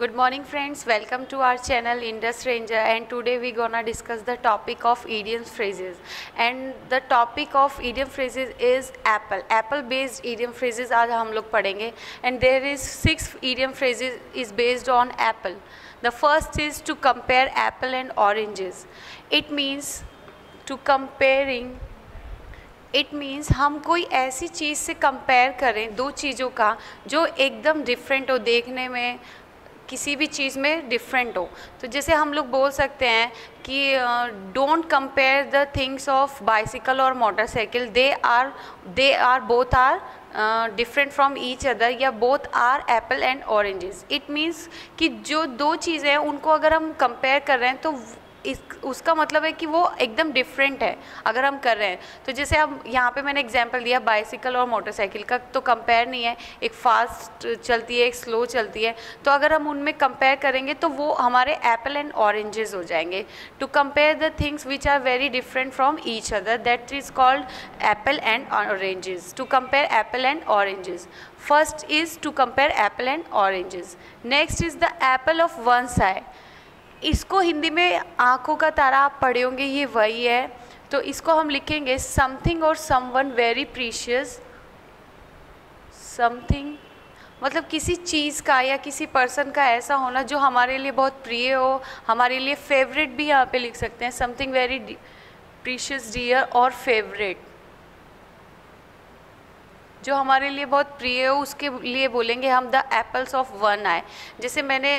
Good morning friends welcome to our channel Indus ranger and today we gonna discuss the topic of idiom phrases and the topic of idiom phrases is apple apple based idiom phrases आज हम लोग पढ़ेंगे. And there is six idiom phrases is based on apple the first is to compare apple and oranges it means to comparing it means हम कोई ऐसी चीज़ से compare करें, दो चीज़ों का, जो एकदम डिफरेंट हो देखने में किसी भी चीज़ में डिफरेंट हो। तो जैसे हम लोग बोल सकते हैं कि don't compare the things of bicycle और motorcycle they are they are both are different from each other या both are apple and oranges it means कि जो दो चीज़ें हैं, उनको अगर हम कंपेयर कर रहे हैं तो इस, उसका मतलब है कि वो एकदम डिफरेंट है, अगर हम कर रहे हैं। तो जैसे अब यहाँ पे मैंने एग्जांपल दिया बाइसिकल और मोटरसाइकिल का तो कंपेयर नहीं है, एक फास्ट चलती है, एक स्लो चलती है। तो अगर हम उनमें कंपेयर करेंगे तो वो हमारे एप्पल एंड ऑरेंजेस हो जाएँगे। To compare the things which are very different from each other that is called apple and oranges to compare apple and oranges first is to compare apple and oranges next is the apple of one side इसको हिंदी में आँखों का तारा आप पढ़े होंगे, ये वही है। तो इसको हम लिखेंगे समथिंग और समवन वेरी प्रीशियस समथिंग मतलब किसी चीज़ का या किसी पर्सन का ऐसा होना जो हमारे लिए बहुत प्रिय हो, हमारे लिए फेवरेट भी यहाँ पे लिख सकते हैं समथिंग वेरी प्रीशियस डियर और फेवरेट जो हमारे लिए बहुत प्रिय हो, उसके लिए बोलेंगे हम द एप्पल्स ऑफ़ वन आए। जैसे मैंने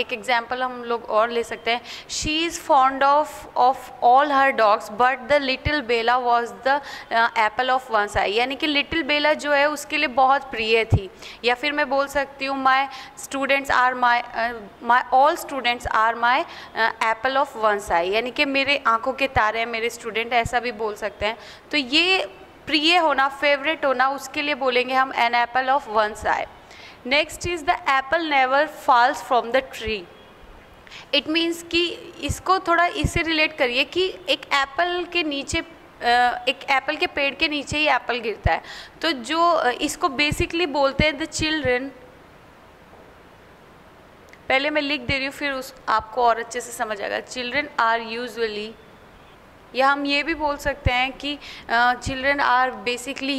एक एग्ज़ाम्पल हम लोग और ले सकते हैं। She is fond of of all her dogs but the little Bella was the apple of one eye यानी कि लिटिल बेला जो है, उसके लिए बहुत प्रिय थी। या फिर मैं बोल सकती हूँ my students are my my all students are my apple of one's eye यानी कि मेरे आँखों के तारे हैं, मेरे स्टूडेंट ऐसा भी बोल सकते हैं। तो ये प्रिय होना फेवरेट होना, उसके लिए बोलेंगे हम an apple of one eye next is the apple never falls from the tree it means कि इसको थोड़ा इससे रिलेट करिए कि एक एप्पल के नीचे एक एप्पल के पेड़ के नीचे ही एप्पल गिरता है। तो जो इसको बेसिकली बोलते हैं द चिल्ड्रन पहले मैं लिख दे रही हूँ, फिर उस, आपको और अच्छे से समझ आएगा। चिल्ड्रन आर यूजली या हम ये भी बोल सकते हैं कि children are basically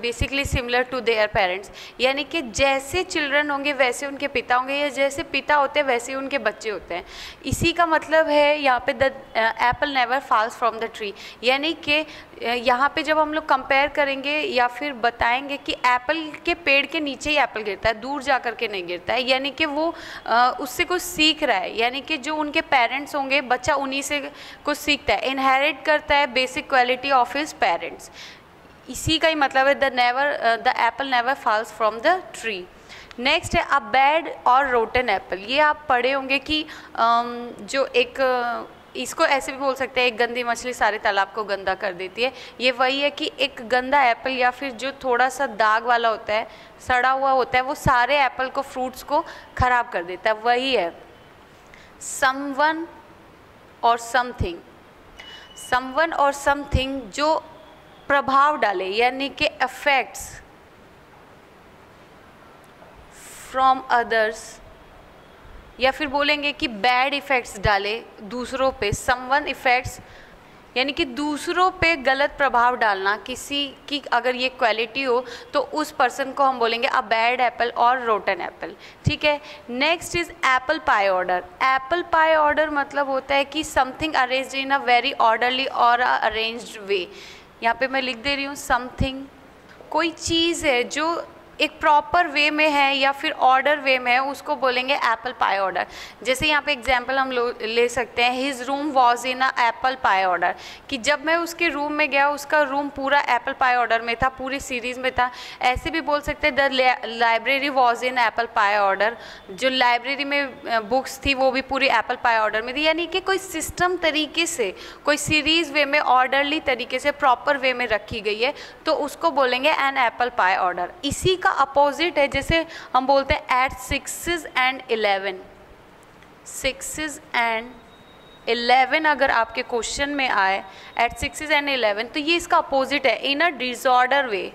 basically similar to their parents यानी कि जैसे चिल्ड्रन होंगे, वैसे उनके पिता होंगे, या जैसे पिता होते हैं, वैसे उनके बच्चे होते हैं. इसी का मतलब है, यहाँ पे the apple never falls from the tree यानी कि यहाँ पे जब हम लोग कंपेयर करेंगे या फिर बताएँगे कि एप्पल के पेड़ के नीचे ही एप्पल गिरता है, दूर जा कर के नहीं गिरता है, यानी कि वो उससे कुछ सीख रहा है, यानी कि जो उनके पेरेंट्स होंगे, बच्चा उन्हीं से कुछ सीखता है इनहेरिट करता है basic quality of his parents इसी का ही मतलब है the never the apple never falls from the tree next है अ बैड और रोटन एप्पल ये आप पढ़े होंगे कि जो एक इसको ऐसे भी बोल सकते हैं, एक गंदी मछली सारे तालाब को गंदा कर देती है। ये वही है कि एक गंदा एप्पल या फिर जो थोड़ा सा दाग वाला होता है, सड़ा हुआ होता है, वो सारे एप्पल को, फ्रूट्स को ख़राब कर देता है। वही है। समवन और समथिंग। समवन और समथिंग जो प्रभाव डाले, यानी कि अफेक्ट्स फ्रॉम अदर्स या फिर बोलेंगे कि बैड इफ़ेक्ट्स डाले दूसरों पे समवन इफ़ेक्ट्स यानी कि दूसरों पे गलत प्रभाव डालना, किसी की अगर ये क्वालिटी हो तो उस पर्सन को हम बोलेंगे अ बैड एप्पल और रोटन एप्पल ठीक है? Next is apple pie order apple pie order मतलब होता है कि something arrange in a very orderly और अरेंज्ड वे यहाँ पे मैं लिख दे रही हूँ समथिंग कोई चीज़ है जो एक प्रॉपर वे में है या फिर ऑर्डर वे में है, उसको बोलेंगे एप्पल पाई ऑर्डर जैसे यहाँ पे एग्जांपल हम ले सकते हैं his room was in a apple pie order कि जब मैं उसके रूम में गया, उसका रूम पूरा एप्पल पाई ऑर्डर में था, पूरी सीरीज़ में था, ऐसे भी बोल सकते हैं the library was in apple pie order जो लाइब्रेरी में बुक्स थी, वो भी पूरी एप्पल पाई ऑर्डर में थी. यानी कि कोई सिस्टम तरीके से, कोई सीरीज़ वे में ऑर्डरली तरीके से प्रॉपर वे में रखी गई है तो उसको बोलेंगे एन एप्पल पाई ऑर्डर इसी का अपोजिट है, जैसे हम बोलते हैं at sixes and eleven sixes and eleven अगर आपके क्वेश्चन में आए एट सिक्सेस एंड इलेवन तो ये इसका अपोजिट है इन अ डिसऑर्डर वे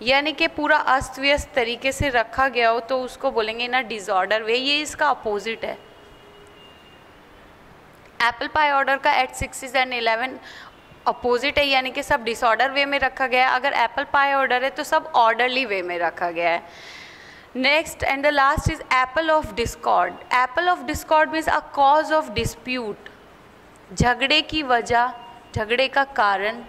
यानी कि पूरा अस्त व्यस्त तरीके से रखा गया हो तो उसको बोलेंगे इन अ डिजॉर्डर वे ये इसका अपोजिट है. एप्पल पाई ऑर्डर का at six and eleven opposite है, यानी कि सब डिसऑर्डर वे में रखा गया है। अगर एप्पल पाई ऑर्डर है तो सब ऑर्डरली वे में रखा गया है। Next and the last is apple of discord apple of discord means a cause of dispute झगड़े की वजह, झगड़े का कारण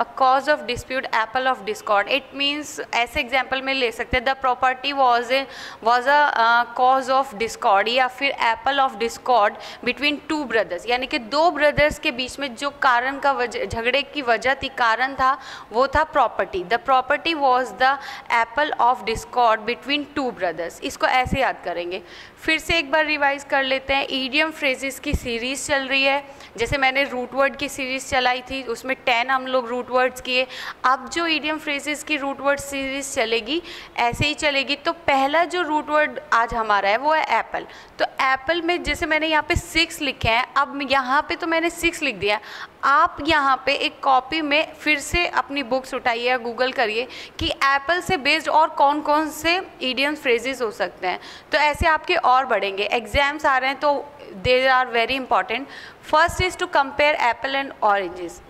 a cause of dispute apple of discord it means ऐसे एग्ज़ाम्पल में ले सकते हैं the property was a was a cause of discord या फिर apple of discord between two brothers यानी कि दो ब्रदर्स के बीच में जो कारण का वजह झगड़े की वजह थी, कारण था, वो था property the property was the apple of discord between two brothers इसको ऐसे याद करेंगे. फिर से एक बार रिवाइज कर लेते हैं। ईडियम फ्रेजेस की सीरीज़ चल रही है। जैसे मैंने रूट वर्ड की सीरीज़ चलाई थी, उसमें टेन हम लोग रूट वर्ड्स किए। अब जो ईडियम फ्रेजेस की रूट वर्ड सीरीज़ चलेगी, ऐसे ही चलेगी। तो पहला जो रूट वर्ड आज हमारा है, वो है एप्पल तो एप्पल में जैसे मैंने यहाँ पे सिक्स लिखे हैं, अब यहाँ पे तो मैंने सिक्स लिख दिया। आप यहाँ पे एक कॉपी में फिर से अपनी बुक्स उठाइए या गूगल करिए कि एप्पल से बेस्ड और कौन कौन से ईडियम फ्रेजेस हो सकते हैं। तो ऐसे आपके और बढ़ेंगे। एग्ज़ाम्स आ रहे हैं तो they are very important first is to compare apple and oranges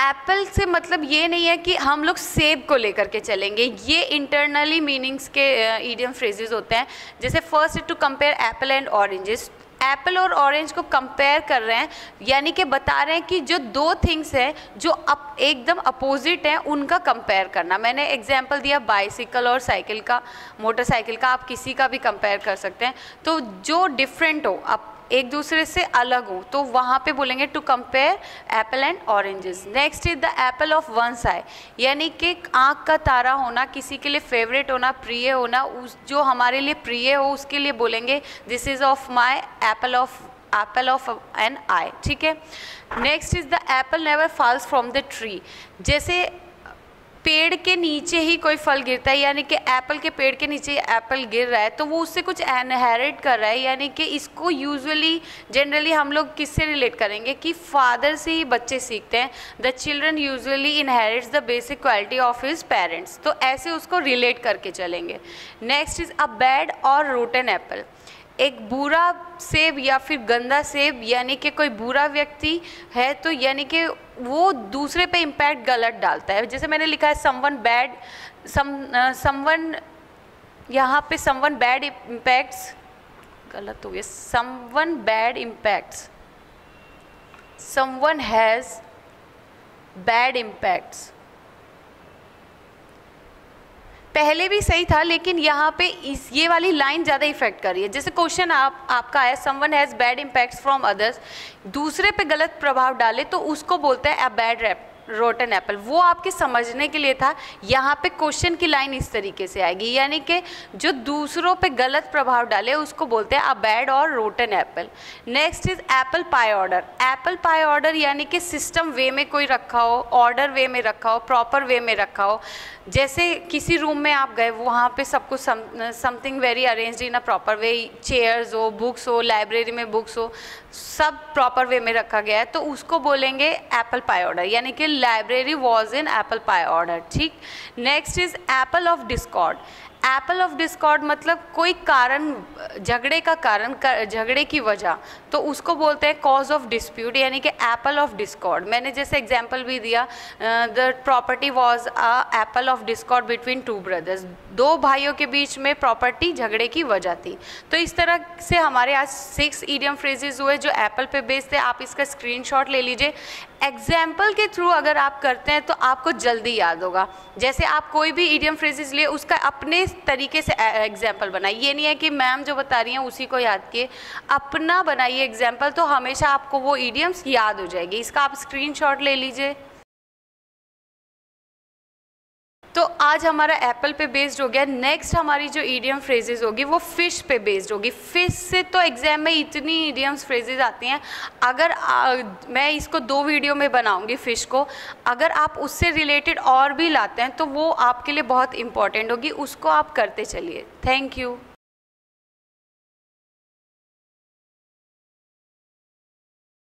apple से मतलब ये नहीं है कि हम लोग सेब को लेकर के चलेंगे। ये इंटरनली मीनिंग्स के ईडियम uh, फ्रेजेस होते हैं। जैसे first to compare apple and oranges apple और ऑरेंज को कंपेयर कर रहे हैं, यानी कि बता रहे हैं कि जो दो थिंग्स हैं, जो अप, एकदम अपोजिट हैं, उनका कंपेयर करना। मैंने एग्जांपल दिया बाइसिकल और साइकिल का, मोटरसाइकिल का, आप किसी का भी कंपेयर कर सकते हैं। तो जो डिफरेंट हो, आप एक दूसरे से अलग हो तो वहाँ पे बोलेंगे to compare apple and oranges next is the apple of one sigh यानी कि आँख का तारा होना, किसी के लिए फेवरेट होना, प्रिय होना, उस जो हमारे लिए प्रिय हो, उसके लिए बोलेंगे this is of my apple of apple of an eye ठीक है? Next is the apple never falls from the tree जैसे पेड़ के नीचे ही कोई फल गिरता है, यानी कि एप्पल के पेड़ के नीचे एप्पल गिर रहा है तो वो उससे कुछ एनहेरिट कर रहा है, यानी कि इसको यूजुअली जनरली हम लोग किससे रिलेट करेंगे? कि फादर से ही बच्चे सीखते हैं। The children usually inherits the basic quality of his parents तो ऐसे उसको रिलेट करके चलेंगे। नेक्स्ट इज़ अ बैड और रोटन एप्पल एक बुरा सेब या फिर गंदा सेब, यानी कि कोई बुरा व्यक्ति है तो यानी कि वो दूसरे पे इम्पैक्ट गलत डालता है। जैसे मैंने लिखा है समवन बैड सम समवन यहाँ पे समवन बैड इम्पैक्ट्स गलत हो गया someone bad impacts someone has bad impacts पहले भी सही था, लेकिन यहाँ पे इस, ये वाली लाइन ज़्यादा इफ़ेक्ट कर रही है। जैसे क्वेश्चन आप, आपका है someone has bad impacts from others दूसरे पे गलत प्रभाव डाले तो उसको बोलते हैं a bad rap rotten apple वो आपके समझने के लिए था, यहाँ पे क्वेश्चन की लाइन इस तरीके से आएगी। यानी कि जो दूसरों पे गलत प्रभाव डाले, उसको बोलते हैं अ बैड और rotten apple next is apple pie order apple pie order यानी कि सिस्टम वे में कोई रखा हो ऑर्डर वे में रखा हो प्रॉपर वे में रखा हो। जैसे किसी रूम में आप गए, वहाँ पे सब कुछ something very arrange in a proper way chairs हो बुक्स हो लाइब्रेरी में बुक्स हो, सब प्रॉपर वे में रखा गया है तो उसको बोलेंगे एप्पल पाई ऑर्डर यानी कि library was in apple pie order next is apple of discord. Apple of discord मतलब कोई कारण, झगड़े का कारण झगड़े की वजह तो उसको बोलते हैं कॉज ऑफ़ डिस्प्यूट यानी कि एप्पल ऑफ़ डिस्कॉर्ड मैंने जैसे एग्जांपल भी दिया the property was a apple of discord between two brothers दो भाइयों के बीच में प्रॉपर्टी झगड़े की वजह थी। तो इस तरह से हमारे आज सिक्स ईडियम फ्रेजेज हुए जो एप्पल पे बेस्ड थे। आप इसका स्क्रीनशॉट ले लीजिए। एग्ज़ाम्पल के थ्रू अगर आप करते हैं तो आपको जल्दी याद होगा। जैसे आप कोई भी ईडियम फ्रेजेज लिए, उसका अपने तरीके से एग्ज़ाम्पल बनाई? ये नहीं है कि मैम जो बता रही हैं, उसी को याद किए। अपना बनाइए एग्ज़ाम्पल तो हमेशा आपको वो ईडियम्स याद हो जाएगी। इसका आप स्क्रीनशॉट ले लीजिए। आज हमारा एप्पल पे बेस्ड हो गया। नेक्स्ट हमारी जो ईडियम फ्रेजेज होगी वो फ़िश पे बेस्ड होगी। फ़िश से तो एग्ज़ाम में इतनी ईडियम्स फ्रेजेज आती हैं। अगर आ, मैं इसको दो वीडियो में बनाऊँगी फ़िश को। अगर आप उससे रिलेटेड और भी लाते हैं तो वो आपके लिए बहुत इंपॉर्टेंट होगी। उसको आप करते चलिए। Thank you